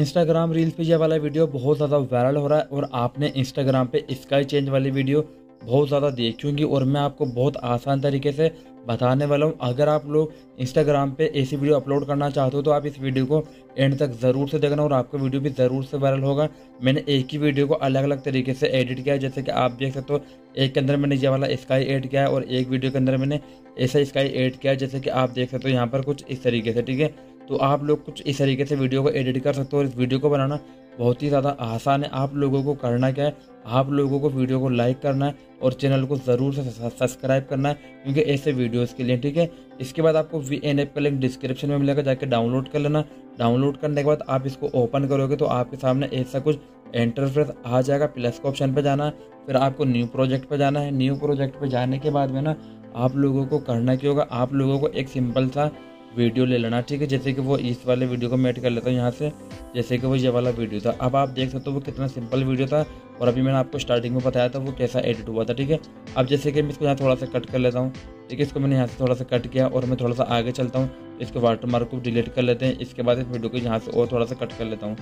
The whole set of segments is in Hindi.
इंस्टाग्राम रील्स पे ये वाला वीडियो बहुत ज़्यादा वायरल हो रहा है और आपने इंस्टाग्राम पे स्काई चेंज वाली वीडियो बहुत ज़्यादा देखी होंगी और मैं आपको बहुत आसान तरीके से बताने वाला हूँ। अगर आप लोग इंस्टाग्राम पे ऐसी वीडियो अपलोड करना चाहते हो तो आप इस वीडियो को एंड तक ज़रूर से देखना और आपका वीडियो भी ज़रूर से वायरल होगा। मैंने एक ही वीडियो को अलग अलग तरीके से एडिट किया है, जैसे कि आप देख सकते हो, एक के अंदर मैंने ये वाला स्काई एड किया है और एक वीडियो के अंदर मैंने ऐसा स्काई एड किया है, जैसे कि आप देख सकते हो, यहाँ पर कुछ इस तरीके से, ठीक है? तो आप लोग कुछ इस तरीके से वीडियो को एडिट कर सकते हो और इस वीडियो को बनाना बहुत ही ज़्यादा आसान है। आप लोगों को करना क्या है? आप लोगों को वीडियो को लाइक करना है और चैनल को ज़रूर से सब्सक्राइब करना है, क्योंकि ऐसे वीडियोस के लिए, ठीक है? इसके बाद आपको वी एन ऐप का लिंक डिस्क्रिप्शन में मिलेगा, जाके डाउनलोड कर लेना। डाउनलोड करने के बाद आप इसको ओपन करोगे तो आपके सामने ऐसा कुछ इंटरफेस आ जाएगा। प्लस के ऑप्शन पर जाना, फिर आपको न्यू प्रोजेक्ट पर जाना है। न्यू प्रोजेक्ट पर जाने के बाद में ना, आप लोगों को करना क्या होगा? आप लोगों को एक सिंपल सा वीडियो ले लेना, ठीक है? जैसे कि वो इस वाले वीडियो को मैं कर लेता हूँ यहाँ से, जैसे कि वो ये वाला वीडियो था। अब आप देख सकते हो वो कितना सिंपल वीडियो था और अभी मैंने आपको स्टार्टिंग में बताया था वो कैसा एडिट हुआ था, ठीक है? अब जैसे कि मैं इसको यहाँ थोड़ा सा कट कर लेता हूँ, ठीक है? इसको मैंने यहाँ से थोड़ा सा कट किया और मैं थोड़ा सा आगे चलता हूँ। इसके वाटर को डिलीट कर लेते हैं, इसके बाद इस वीडियो को यहाँ से और थोड़ा सा कट कर लेता हूँ।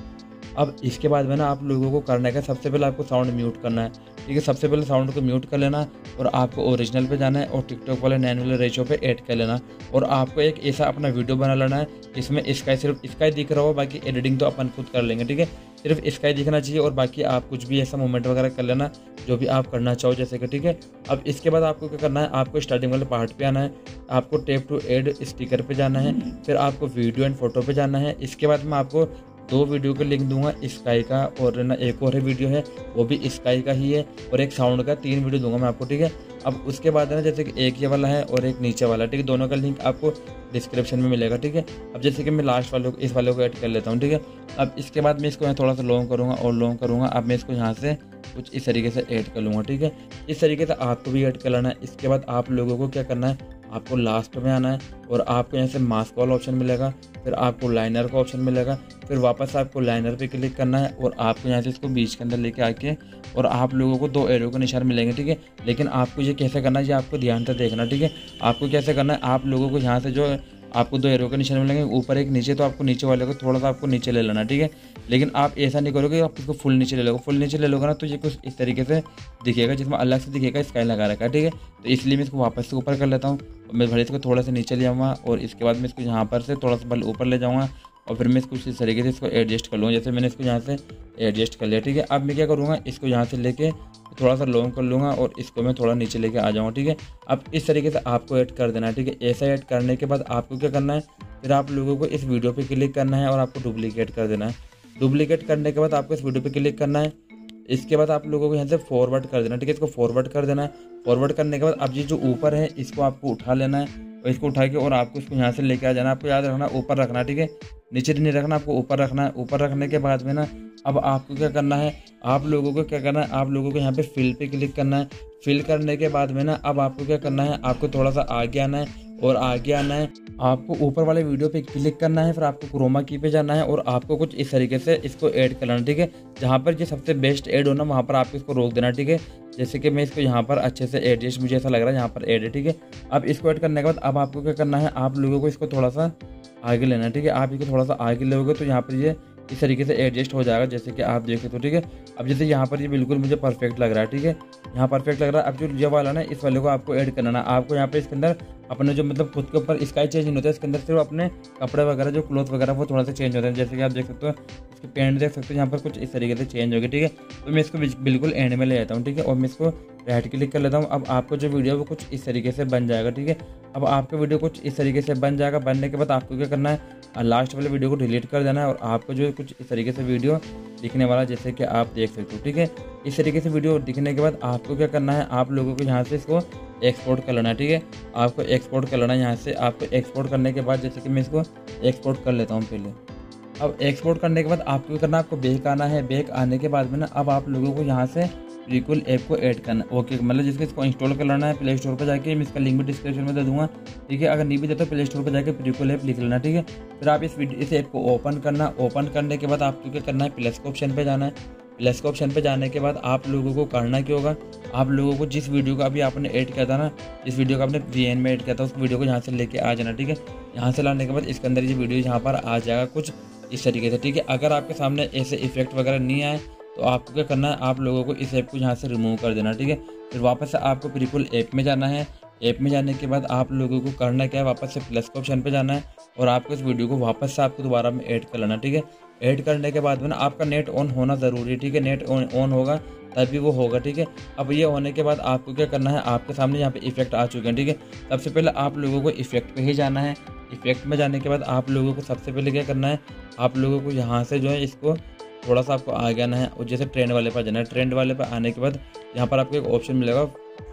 अब इसके बाद में ना आप लोगों को करना है सबसे पहले आपको साउंड म्यूट करना है। ठीक है, सबसे पहले साउंड को म्यूट कर लेना और आपको ओरिजिनल पे जाना है और टिकटॉक वाले नैन वाले रेशो पे ऐड कर लेना। और आपको एक ऐसा अपना वीडियो बना लेना है इसमें इसका सिर्फ़ इसका ही दिख रहा हो, बाकी एडिटिंग तो अपन खुद कर लेंगे, ठीक है? सिर्फ़ इसका ही दिखना चाहिए और बाकी आप कुछ भी ऐसा मूवमेंट वगैरह कर लेना, जो भी आप करना चाहो जैसे कि, ठीक है? अब इसके बाद आपको क्या करना है, आपको स्टार्टिंग वाले पार्ट पे आना है, आपको टेप टू एड स्टिकर पे जाना है, फिर आपको वीडियो एंड फ़ोटो पे जाना है। इसके बाद में आपको दो वीडियो का लिंक दूँगा स्काई का और ना एक और वीडियो है, वो भी स्काई का ही है और एक साउंड का, तीन वीडियो दूँगा मैं आपको, ठीक है? अब उसके बाद है ना, जैसे कि एक ये वाला है और एक नीचे वाला, ठीक है? दोनों का लिंक आपको डिस्क्रिप्शन में मिलेगा, ठीक है? अब जैसे कि मैं लास्ट वाले को, इस वाले को ऐड कर लेता हूँ, ठीक है? अब इसके बाद मैं इसको यहाँ थोड़ा सा लॉन्ग करूँगा और लॉन्ग करूँगा, अब मैं इसको यहाँ से कुछ इस तरीके से ऐड कर लूँगा, ठीक है? इस तरीके से आपको भी ऐड कर लेना है, इसके बाद आप लोगों को क्या करना है आपको लास्ट में आना है और आपको यहाँ से मास्क वाला ऑप्शन मिलेगा, फिर आपको लाइनर का ऑप्शन मिलेगा, फिर वापस आपको लाइनर पे क्लिक करना है और आपको यहाँ से इसको बीच के अंदर लेके आके और आप लोगों को दो एरो के निशान मिलेंगे, ठीक है? लेकिन आपको ये कैसे करना है, ये आपको ध्यान से देखना ठीक है? आपको कैसे करना है, आप लोगों को यहाँ से जो आपको दो एरो के निशान मिलेंगे ऊपर एक नीचे तो आपको नीचे वाले को थोड़ा सा आपको नीचे ले लेना, ठीक है? लेकिन आप ऐसा नहीं करोगे आप इसको फुल नीचे ले लोगे। फुल नीचे ले लोगे ना तो ये कुछ इस तरीके से दिखेगा, जिसमें अलग से दिखेगा स्काई लगा रखा है, ठीक है? तो इसलिए मैं इसको वापस से ऊपर कर लेता हूँ। और मैं भले इसको थोड़ा सा नीचे ले आऊँगा, और इसके बाद मैं इसको यहाँ पर से थोड़ा सा भले ऊपर ले जाऊँगा, और फिर मैं इसको इस तरीके से इसको एडजस्ट कर लूँगा। जैसे मैंने इसको यहाँ से एडजस्ट कर लिया, ठीक है? अब मैं क्या करूँगा, इसको यहाँ से लेके थोड़ा सा लॉन्ग कर लूँगा और इसको मैं थोड़ा नीचे लेके आ जाऊँगा, ठीक है? अब इस तरीके से आपको ऐड कर देना है, ठीक है? ऐसा ऐड करने के बाद आपको क्या करना है? फिर आप लोगों को इस वीडियो पे क्लिक करना है और आपको डुप्लीकेट कर देना है। डुप्लीकेट करने के बाद आपको इस वीडियो पे क्लिक करना है। इसके बाद आप लोगों को यहाँ से फॉरवर्ड कर देना ठीक है? इसको फॉरवर्ड कर देना है। फॉरवर्ड करने के बाद अब ये जो ऊपर है, इसको आपको उठा लेना है। और इसको उठा के और आपको इसको यहाँ से लेके आ जाना, आपको याद रखना, ऊपर रखना, ठीक है? नीचे नहीं रखना, आपको ऊपर रखना है। ऊपर रखने के बाद में ना, अब आपको क्या करना है? आप लोगों को क्या करना है? आप लोगों को यहाँ पे फिल पे क्लिक करना है। फिल करने के बाद में ना, अब आपको क्या करना है? आपको थोड़ा सा आगे आना है और आगे आना है। आपको ऊपर वाले वीडियो पे क्लिक करना है, फिर आपको क्रोमा की पे जाना है और आपको कुछ इस तरीके से इसको ऐड करना ठीक है? जहाँ पर ये सबसे बेस्ट ऐड होना, वहाँ पर आपको इसको रोक देना, ठीक है? जैसे कि मैं इसको यहाँ पर अच्छे से एडजस्ट मुझे ऐसा लग रहा है यहाँ पर एड है ठीक है? अब इसको ऐड करने के बाद अब आपको क्या करना है, आप लोगों को इसको थोड़ा सा आगे लेना है, ठीक है? आप इसको थोड़ा सा आगे लोगे तो यहाँ पर ये, इस तरीके से एडजस्ट हो जाएगा, जैसे कि आप देखें तो ठीक है? अब जैसे यहाँ पर ये बिल्कुल मुझे परफेक्ट लग रहा है, ठीक है? यहाँ परफेक्ट लग रहा है। अब जो ये वाला ना, इस वाले को आपको ऐड करना है आपको यहाँ पर इसके अंदर अपने जो मतलब खुद के ऊपर स्काई चेंज नहीं होता है इसके अंदर सिर्फ़ अपने कपड़े वगैरह, जो क्लोथ वगैरह, वो थोड़ा सा चेंज होते हैं। जैसे कि आप देख सकते हो, इसके पेंट देख सकते हो यहाँ पर कुछ इस तरीके से चेंज होगी, ठीक है? तो मैं इसको बिल्कुल एंड में ले जाता हूँ, ठीक है? और मैं इसको राइट क्लिक कर लेता हूँ। अब आपको जो वीडियो वो कुछ इस तरीके से बन जाएगा, ठीक है? अब आपका वीडियो कुछ इस तरीके से बन जाएगा। बनने के बाद आपको क्या करना है लास्ट वाले वीडियो को डिलीट कर देना है और आपको जो कुछ इस तरीके से वीडियो दिखने वाला जैसे कि आप देख सकते हो, ठीक है? इस तरीके से वीडियो दिखने के बाद आपको क्या करना है, आप लोगों को यहाँ से इसको एक्सपोर्ट कर लेना है, ठीक है? आपको एक्सपोर्ट कर लेना है यहाँ से। आपको एक्सपोर्ट करने के बाद, जैसे कि मैं इसको एक्सपोर्ट कर लेता हूँ पहले अब एक्सपोर्ट करने के बाद आपको करना आपको बेक आना है। बेक आने के बाद में ना, अब आप लोगों को यहाँ से प्रीकुल ऐप को ऐड करना ओके मतलब जिसको इसको इंस्टॉल कर लेना है प्ले स्टोर पर जाके मैं इसका लिंक भी डिस्क्रिप्शन में दे दूँगा। ठीक है, अगर नहीं भी देता तो प्ले स्टोर पर जाकर प्रीकुल ऐप लिख लेना, ठीक है? फिर आप इस इस ऐप को ओपन करना। ओपन करने के बाद आपको क्या करना है? प्लस के ऑप्शन पर जाना है। प्लस के ऑप्शन पे जाने के बाद आप लोगों को करना क्या होगा? आप लोगों को जिस वीडियो का अभी आपने ऐड किया था ना, जिस वीडियो का आपने वी में ऐड किया था, उस वीडियो को यहाँ से लेके आ जाना, ठीक है? यहाँ से लाने के बाद इसके अंदर ये वीडियो यहाँ पर आ जाएगा कुछ इस तरीके से, ठीक है? अगर आपके सामने ऐसे इफ़ेक्ट वगैरह नहीं आए तो आपको क्या करना है? आप लोगों को इस ऐप को यहाँ से रिमूव कर देना, ठीक है? फिर वापस से आपको बिल्कुल ऐप में जाना है। ऐप में जाने के बाद आप लोगों को करना क्या है? वापस से प्लस के ऑप्शन पे जाना है और आपको इस वीडियो को वापस से आपको दोबारा में ऐड कर लेना, ठीक है? ऐड करने के बाद में ना आपका नेट ऑन होना ज़रूरी है, ठीक है? नेट ऑन होगा, तभी वो होगा, ठीक है? अब ये होने के बाद आपको क्या करना है, आपके सामने यहाँ पे इफ़ेक्ट आ चुके हैं, ठीक है? सबसे पहले आप लोगों को इफ़ेक्ट पे ही जाना है। इफ़ेक्ट में जाने के बाद आप लोगों को सबसे पहले क्या करना है, आप लोगों को यहाँ से जो है इसको थोड़ा सा आपको आगे आना है। और जैसे ट्रेंड वाले पर जाना है ट्रेंड वाले पर आने के बाद यहाँ पर आपको एक ऑप्शन मिलेगा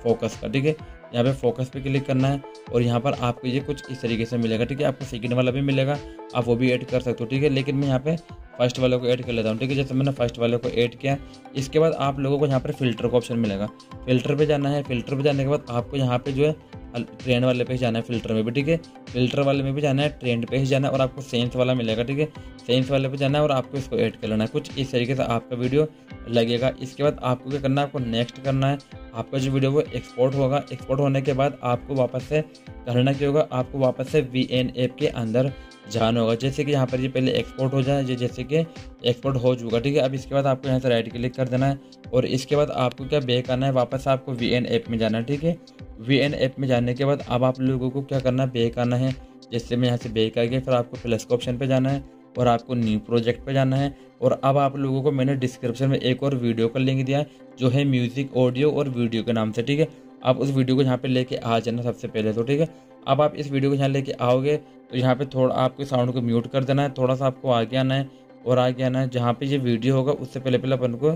फोकस का, ठीक है? यहाँ पे फोकस पे क्लिक करना है और यहाँ पर आपको ये कुछ इस तरीके से मिलेगा, ठीक है? आपको सेकंड वाला भी मिलेगा, आप वो भी ऐड कर सकते हो, ठीक है? लेकिन मैं यहाँ पे फ़र्स्ट वाले को ऐड कर लेता हूँ, ठीक है? जैसे मैंने फ़र्स्ट वाले को ऐड किया, इसके बाद आप लोगों को यहाँ पर फ़िल्टर का ऑप्शन मिलेगा। फ़िल्टर पर जाना है फ़िल्टर पर जाने के बाद आपको यहाँ पे जो है ट्रेंड वाले पे ही जाना है फ़िल्टर में भी, ठीक है? फ़िल्टर वाले में भी जाना है ट्रेंड पे ही जाना है और आपको सेंस वाला मिलेगा, ठीक है? सेंस वाले पे जाना है और आपको इसको ऐड कर लेना है। कुछ इस तरीके से आपका वीडियो लगेगा। इसके बाद आपको क्या करना है, आपको नेक्स्ट करना है। आपका जो वीडियो वो एक्सपोर्ट होगा। एक्सपोर्ट होने के बाद आपको वापस से करना क्या होगा? आपको वापस से वी एन ऐप के अंदर जाना होगा। जैसे कि यहाँ पर ये पहले एक्सपोर्ट हो जाए जैसे कि एक्सपोर्ट हो चुका ठीक है, अब इसके बाद आपको यहाँ से राइट क्लिक कर देना है और इसके बाद आपको क्या बैक आना है? वापस आपको वी एन ऐप में जाना है। ठीक है वी एन ऐप में जाने के बाद अब आप लोगों को क्या करना है? बैक आना है। जैसे मैं यहाँ से बैक आ गया, फिर आपको प्लस के ऑप्शन पर जाना है। और आपको न्यू प्रोजेक्ट पे जाना है। और अब आप लोगों को मैंने डिस्क्रिप्शन में एक और वीडियो का लिंक दिया है, जो है म्यूज़िक ऑडियो और वीडियो के नाम से, ठीक है? आप उस वीडियो को यहाँ पे लेके आ जाना सबसे पहले तो ठीक है? अब आप इस वीडियो को यहाँ लेके आओगे तो यहाँ पे थोड़ा आपको साउंड को म्यूट कर देना है, थोड़ा सा आपको आगे आना है और आगे आना है। जहाँ पे ये वीडियो होगा, उससे पहले पहले अपन को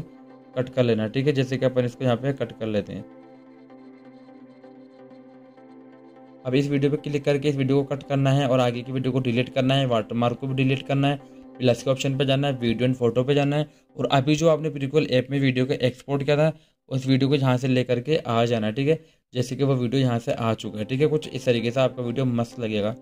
कट कर लेना है, ठीक है? जैसे कि अपन इसको यहाँ पे कट कर लेते हैं। अब इस वीडियो पे क्लिक करके इस वीडियो को कट करना है और आगे की वीडियो को डिलीट करना है वाटरमार्क को भी डिलीट करना है प्लस के ऑप्शन पे जाना है वीडियो एंड फ़ोटो पे जाना है और अभी जो आपने बिल्कुल ऐप में वीडियो को एक्सपोर्ट किया था, उस वीडियो को यहाँ से लेकर के आ जाना है, ठीक है? जैसे कि वो वीडियो यहाँ से आ चुका है, ठीक है? कुछ इस तरीके से आपका वीडियो मस्त लगेगा।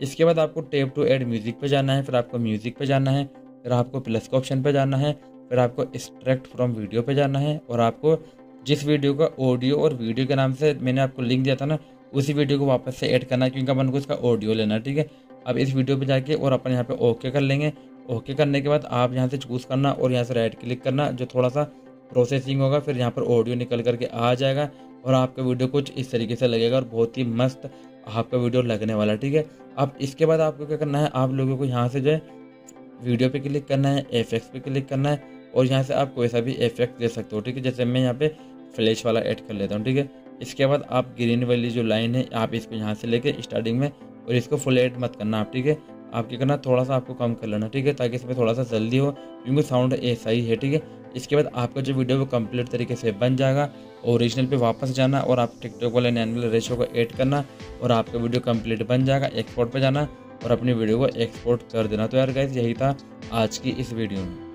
इसके बाद आपको टेप टू एड म्यूज़िक पे जाना है, फिर आपको म्यूज़िक पे जाना है, फिर आपको प्लस के ऑप्शन पे जाना है, फिर आपको एक्सट्रैक्ट फ्रॉम वीडियो पे जाना है और आपको जिस वीडियो का ऑडियो और वीडियो के नाम से मैंने आपको लिंक दिया था ना उसी वीडियो को वापस से ऐड करना है, क्योंकि अपन को इसका ऑडियो लेना है, ठीक है? अब इस वीडियो पे जाके और अपन यहाँ पे ओके कर लेंगे। ओके करने के बाद आप यहाँ से चूज़ करना और यहाँ से राइट क्लिक करना, जो थोड़ा सा प्रोसेसिंग होगा, फिर यहाँ पर ऑडियो निकल करके आ जाएगा और आपका वीडियो कुछ इस तरीके से लगेगा और बहुत ही मस्त आपका वीडियो लगने वाला ठीक है? अब इसके बाद आपको क्या करना है, आप लोगों को यहाँ से जो है वीडियो पे क्लिक करना है एफ़ पे क्लिक करना है और यहाँ से आप कोई सा भी इफ़ेक्ट दे सकते हो, ठीक है? जैसे मैं यहाँ पे फ्लैश वाला ऐड कर लेता हूँ, ठीक है? इसके बाद आप ग्रीन वाली जो लाइन है, आप इसको यहाँ से लेके स्टार्टिंग में, और इसको फुल एड मत करना आप, ठीक है? आप क्या करना थोड़ा सा आपको कम कर लेना, ठीक है? ताकि इसमें थोड़ा सा जल्दी हो, क्योंकि साउंड ऐसा ही है, ठीक है? इसके बाद आपका जो वीडियो वो कंप्लीट तरीके से बन जाएगा ओरिजिनल पे वापस जाना, और आप टिकटॉक वाले नैन रेशो को ऐड करना, और आपका वीडियो कंप्लीट बन जाएगा एक्सपोर्ट पे जाना, और अपनी वीडियो को एक्सपोर्ट कर देना। तो यार गाइज़ यही था आज की इस वीडियो में।